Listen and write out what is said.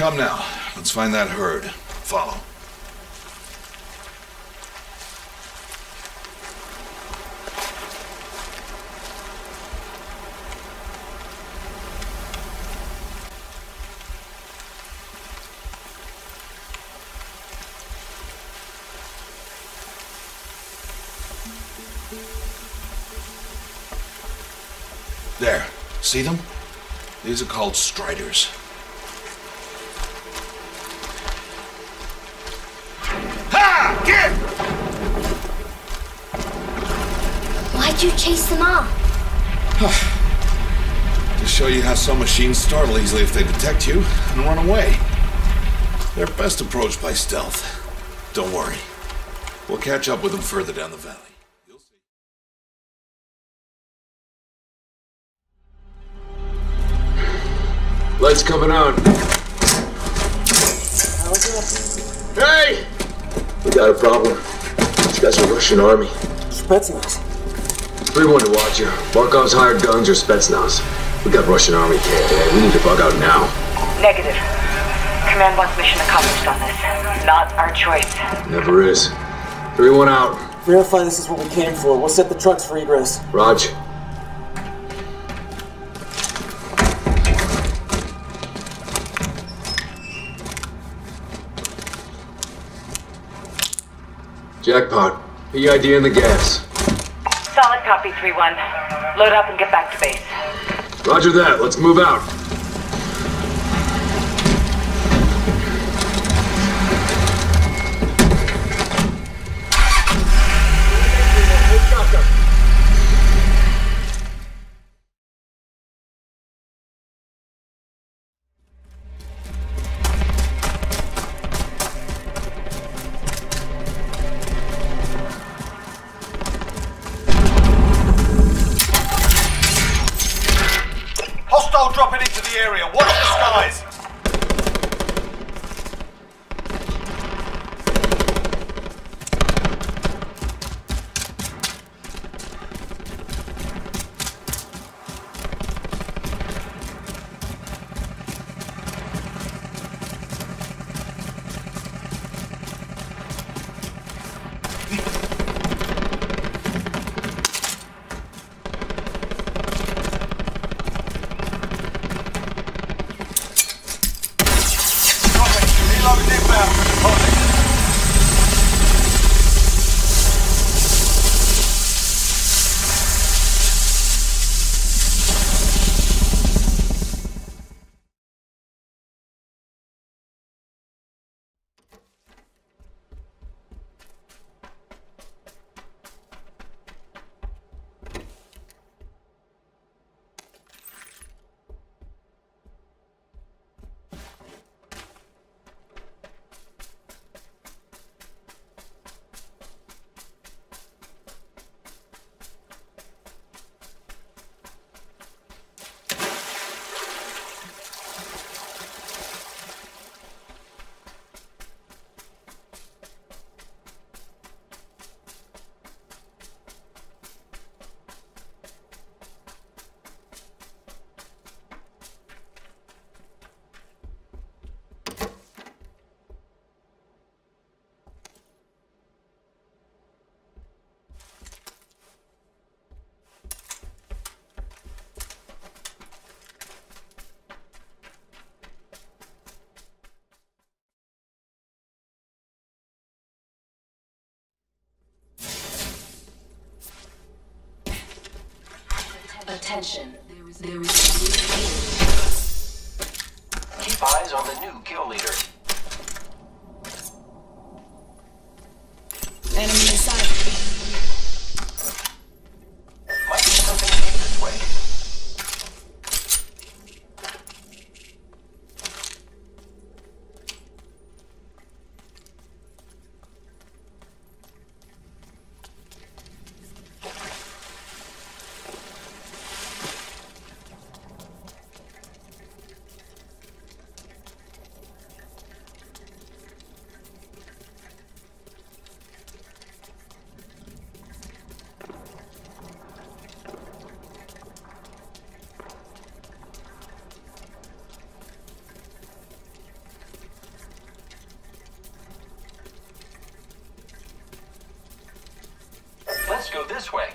Come now, let's find that herd. Follow. There. See them? These are called striders. Get! Why'd you chase them off? to show you how some machines startle easily if they detect you and run away. They're best approached by stealth. Don't worry. We'll catch up with them further down the valley. Lights coming on. Hey! We got a problem. These guys are Russian army. Spetsnaz. 3-1 to watch you. Barkov's hired guns or Spetsnaz. We got Russian army KIA. We need to bug out now. Negative. Command wants mission accomplished on this. Not our choice. Never is. 3-1 out. Verify this is what we came for. We'll set the trucks for egress. Raj. Jackpot. EID in the gas. Solid copy, 3-1. Load up and get back to base. Roger that. Let's move out. Attention. There is, Keep eyes on the new kill leader. enemy inside. Let's go this way.